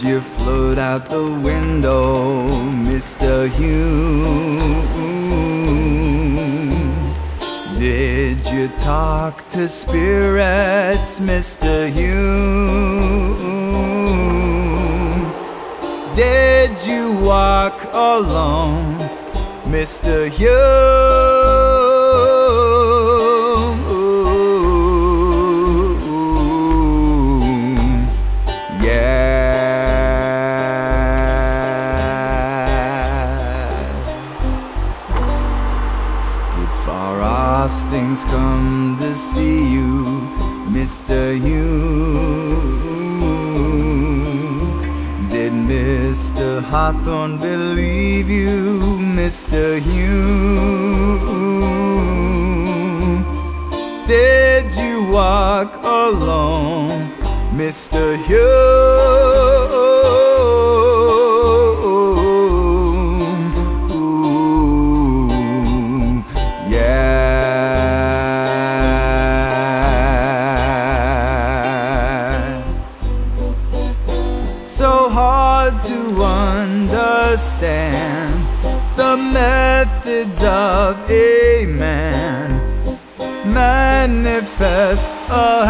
you float out the window, Mr. Hume? Did you talk to spirits, Mr. Hume? Did you walk alone, Mr. Hume? Come to see you, Mr. Hume? Did Mr. Hawthorne believe you, Mr. Hume? Did you walk alone, Mr. Hume? To understand the methods of a man. Manifest a